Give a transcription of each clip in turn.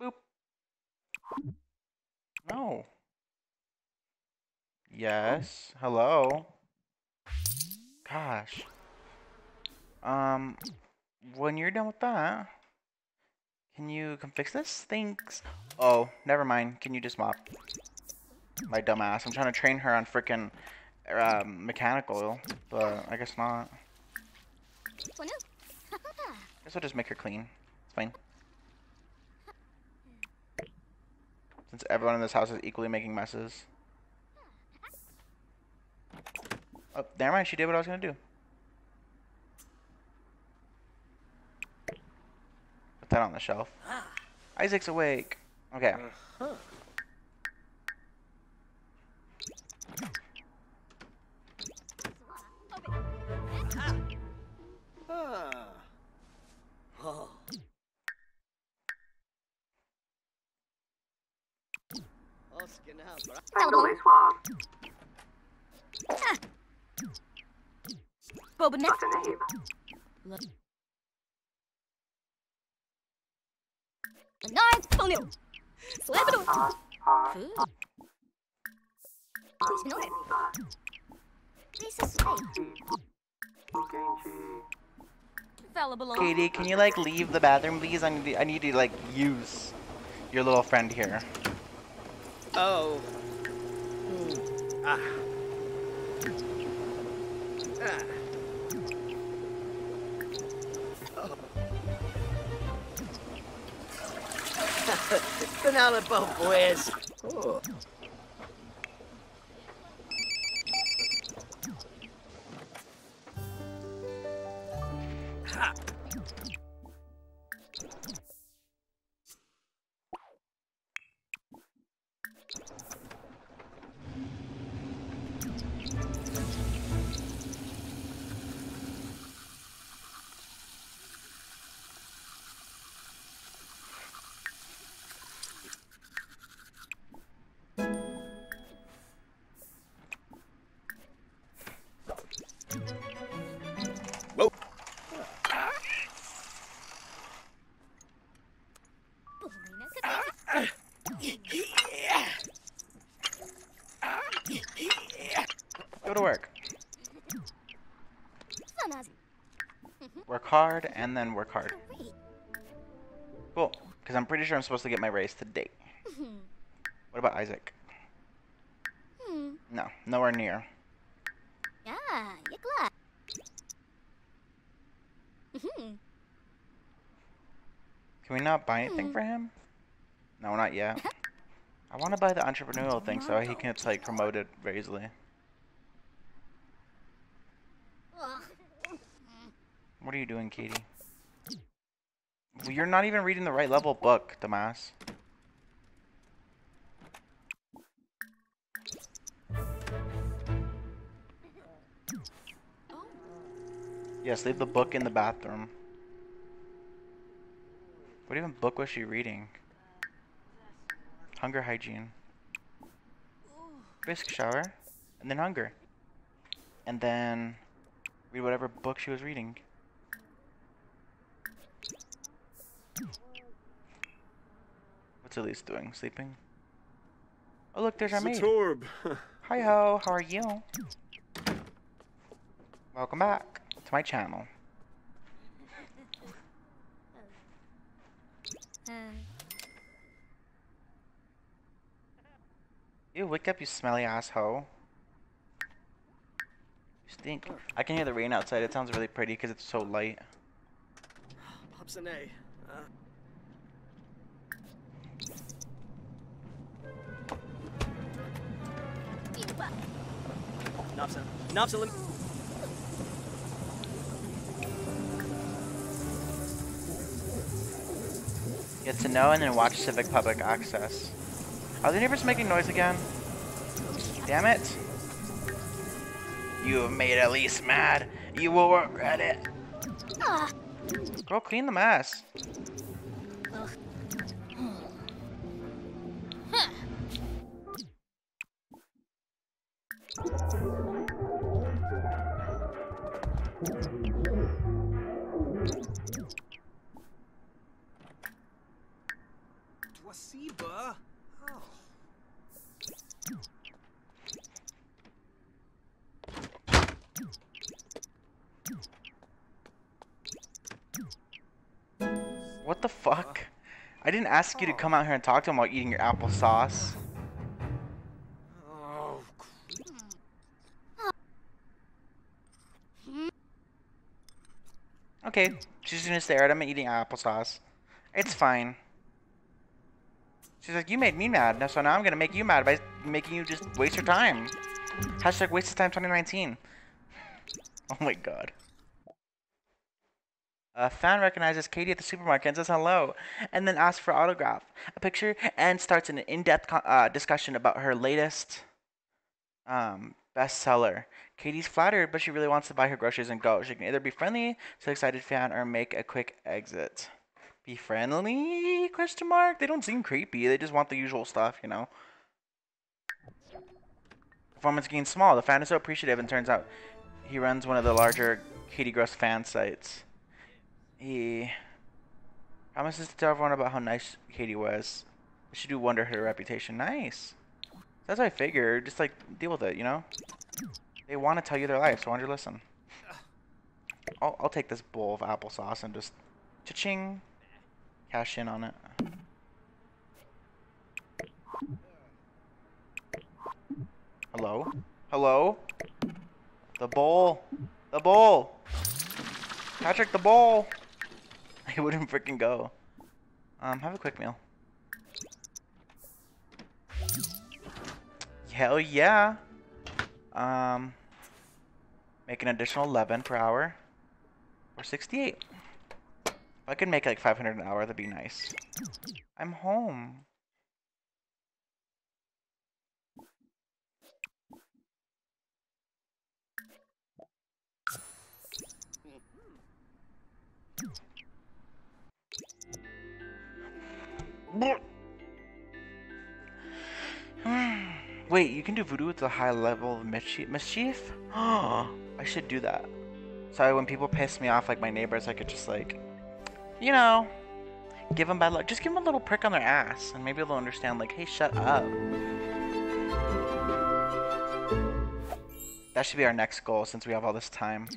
Boop. No. Yes. Hello. Gosh. Um, when you're done with that, can you come fix this? Thanks. Oh, never mind. Can you just mop? My dumbass. I'm trying to train her on freaking um, mechanical, but I guess not. Guess I'll just make her clean. It's fine. Since everyone in this house is equally making messes. Oh, never mind. She did what I was gonna do. That on the shelf. Isaac's awake. Okay. Ah. Oh. Friendly swab. Boba the name? Nine, Polio. Slapado. R, R, Food. R, No. Below. Katie, can you like leave the bathroom, please? I need to, I need to like use your little friend here. Oh. Hmm. Ah. Ah. Banana boat boys. Oh. Ha. Go to work. Work hard and then work hard. Cool. Because I'm pretty sure I'm supposed to get my raise today. What about Isaac? No, nowhere near. Can we not buy anything for him? No, not yet. I want to buy the entrepreneurial thing so he gets like promoted very easily. What are you doing, Katie? Well, You're not even reading the right level book, Damas. Yes, leave the book in the bathroom. What even book was she reading? Hunger hygiene. Brisk shower, and then hunger. And then read whatever book she was reading. What's Elise doing? Sleeping? Oh look, there's our maid. Zatorb. Hi ho, how are you? Welcome back to my channel. You wake up, you smelly asshole. You stink. I can hear the rain outside. It sounds really pretty because it's so light. Pops an A. Uh, Nopsa. Nopsa, let me... Get to know and then watch Civic Public Access. Are the neighbors making noise again? Damn it. You have made Elise mad. You will regret it. ah, Girl, clean the mess. Didn't ask you to come out here and talk to him while eating your applesauce. Okay, she's gonna stare at him eating applesauce. It's fine. She's like, you made me mad, so now I'm gonna make you mad by making you just waste your time. Hashtag waste of time 2019. Oh my god. A fan recognizes Katie at the supermarket and says hello, and then asks for autograph, a picture, and starts an in-depth uh, discussion about her latest um, bestseller. Katie's flattered, but she really wants to buy her groceries and go. She can either be friendly to the excited fan or make a quick exit. Be friendly? Question mark. They don't seem creepy. They just want the usual stuff, you know. Performance gains small. The fan is so appreciative, and turns out he runs one of the larger Katie Gross fan sites. He promises to tell everyone about how nice Katie was. She do wonder her reputation. Nice. That's what I figured. Just like deal with it, you know. They want to tell you their life, so why don't you listen? I'll I'll take this bowl of applesauce and just cha-ching, cash in on it. Hello, hello. The bowl, the bowl. Patrick, the bowl. I wouldn't freaking go. Um, have a quick meal. Hell yeah. Um, make an additional 11 per hour. Or 68. If I could make like 500 an hour, that'd be nice. I'm home. Wait, you can do voodoo with a high level of mischief? mischief? I should do that. So when people piss me off, like my neighbors, I could just like, you know, give them bad luck. Just give them a little prick on their ass, and maybe they'll understand. Like, hey, shut up. That should be our next goal since we have all this time.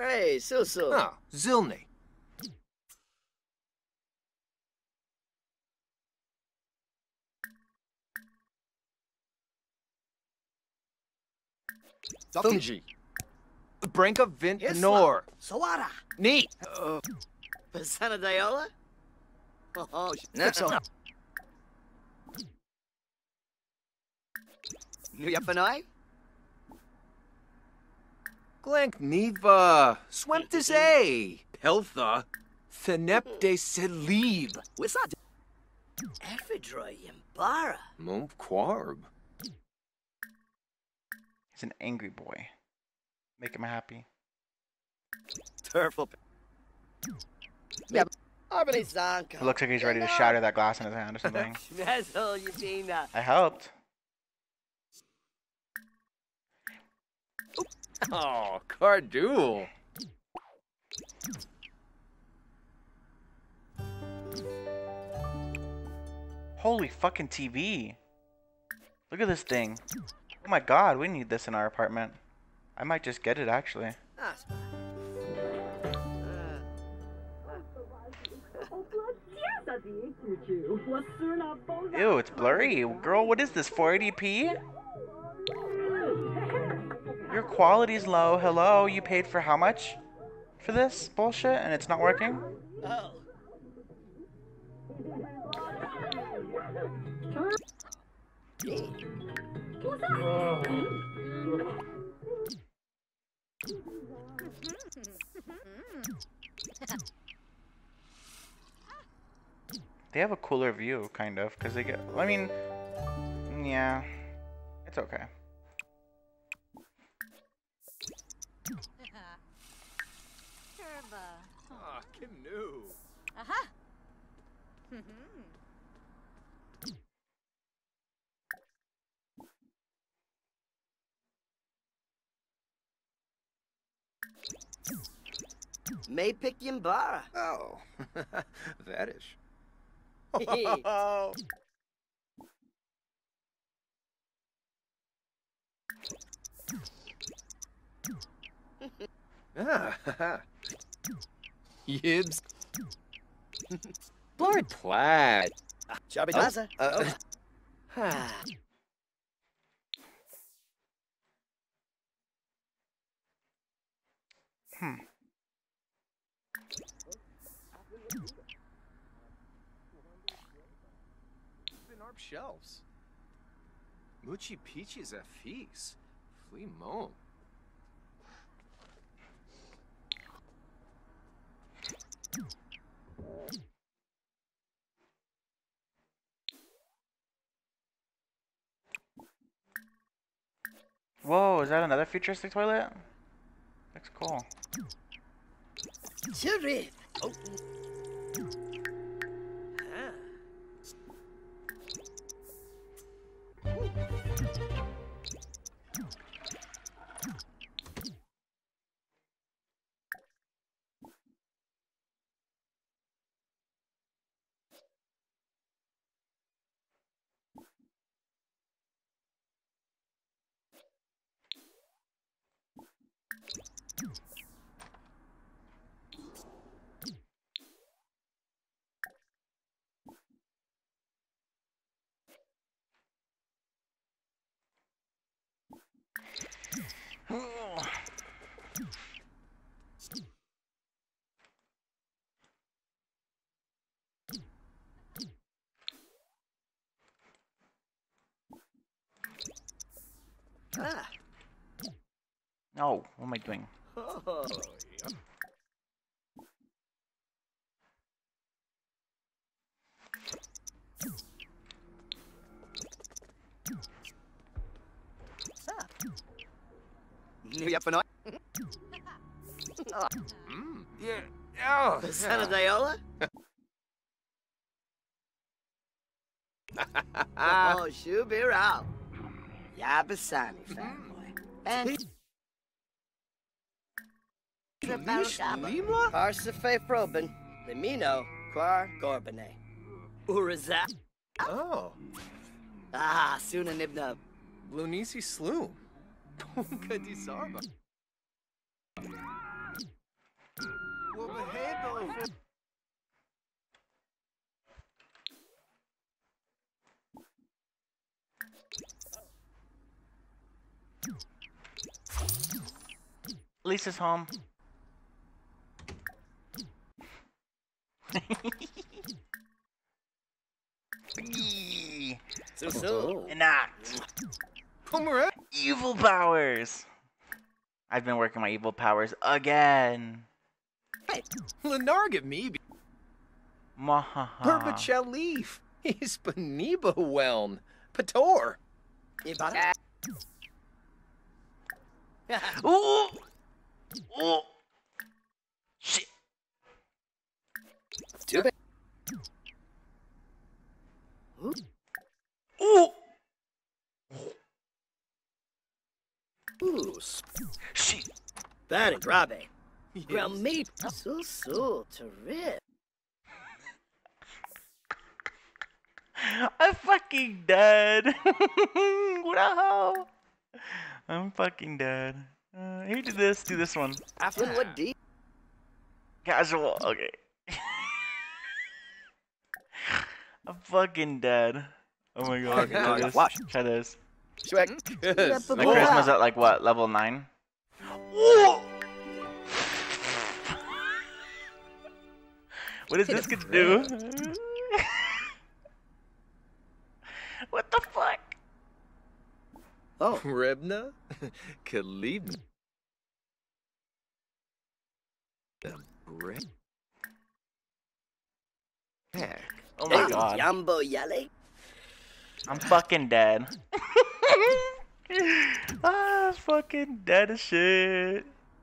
Hey, Susu. Ah, Zilny. Thunji. Branka Vint Yes, Nor. Sawada. Neat. Uh, Persona Dayola? Oh, sh- No, so. New Yapanai? Glank Neva. Swemtis mm-hmm. A. Peltha. Thenepte Seliv. Wissad. Ephedra Yambara. Mump Quarb. He's an angry boy. Make him happy. Turfle. Yeah. Arbany Zanka. It looks like he's ready to shatter that glass in his hand or something. That's all you seen. I helped. Oh, Cardul. Holy fucking TV. Look at this thing. Oh my god, we need this in our apartment. I might just get it actually. sp- uh, Ew, it's blurry. Girl, what is this, 480p? Quality's low. Hello, you paid for how much for this bullshit and it's not working? oh. They have a cooler view, kind of, because they get. I mean, yeah, it's okay. Turba. Ah, canoe. Aha. May pick Yimbara. Oh, that is. Ah, Yibs. Lord Plaid. Chubby Oh, Daza. uh. Hmm. Open arp shelves. Muchi Peaches a feast. Flea Mon. Whoa, is that another futuristic toilet? Looks cool. Chirip. Oh. Ah. Oh, what am I doing? Oh. Ah. New up for night. Mmm. Yeah. Oh. Son of Diola? oh, Shubirao. Yabasani fanboy. And Lish Lima? Parsife Probin. Limino. Quar Gorbane. Urazat. Oh. Ah, Suna Nibnub. Lunisi Sloom. Punka di Sarba. Lisa's home. Yee. Susu. Enact. Pomerat? Evil powers. I've been working my evil powers again. Lenarga maybe. Mahaha. Perpachel leaf. Hispaniba whelm. Pator. Ooh. Ooh. Shit. Too bad. Ooh. Ooh, Shit. Bad and Grabe. Well, me. so To rip. I'm fucking dead. hell? I'm fucking dead. Uh, here, do this. Do this one. After what deep? Casual. Okay. I'm fucking dead. Oh my god. Okay, Try okay, this. watch. Try this. Shrek. Yes. My Wow. charisma's at like what? Level 9? what does this get to do? what the fuck? Oh, Rebna? Kalib. Rick. Heck. Oh my Hey, god. Yambo Yale. I'm fucking dead. ah, that's fucking dead as shit.